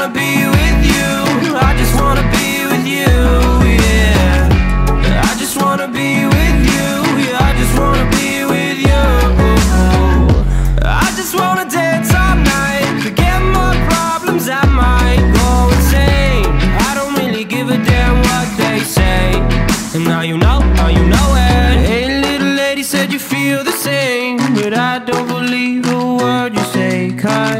wanna be with you. I just wanna be with you, yeah. I just wanna be with you Yeah, I just wanna be with you. I just wanna dance all night Forget my problems, I might go insane. I don't really give a damn what they say. And now you know, now you know it. Hey little lady said you feel the same. But I don't believe a word you say Cause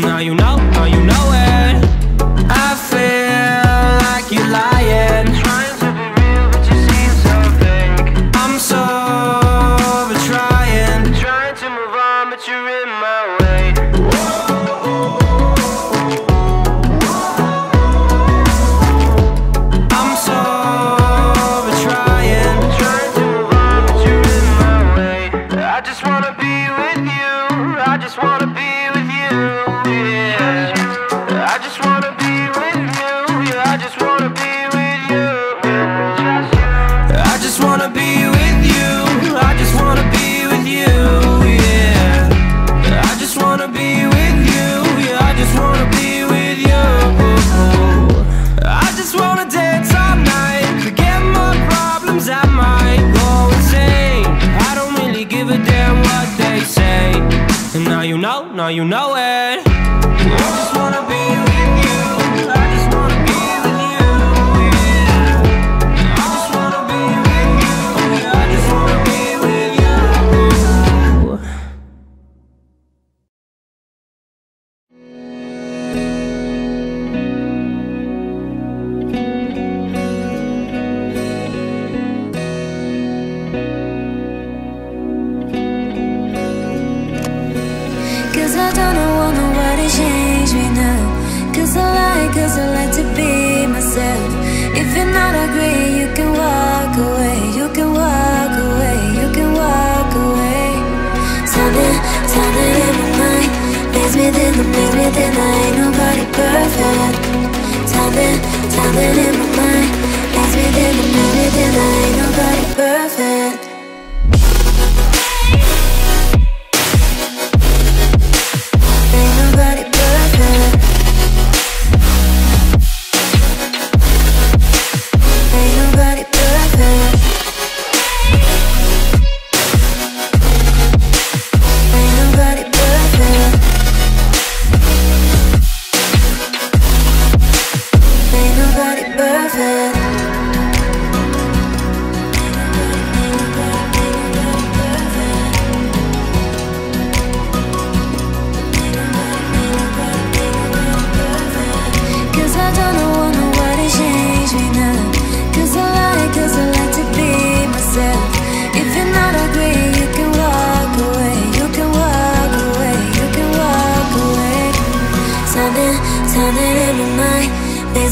now you know, now you know it you know, now you know it Something in my mind. Makes me think, makes me think I ain't nobody perfect. Something, something in my mind. Makes me think, makes me think I ain't nobody perfect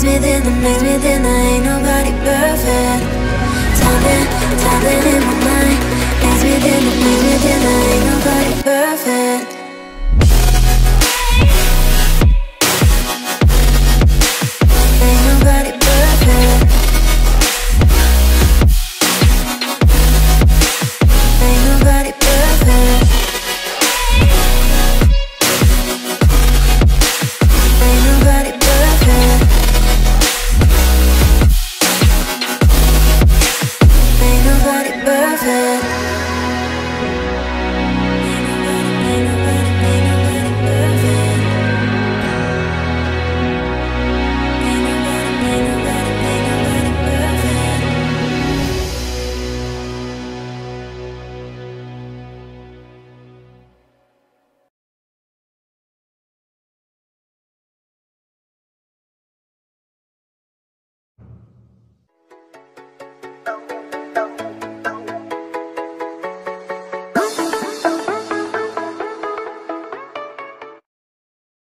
Think, that makes me think that ain't nobody perfect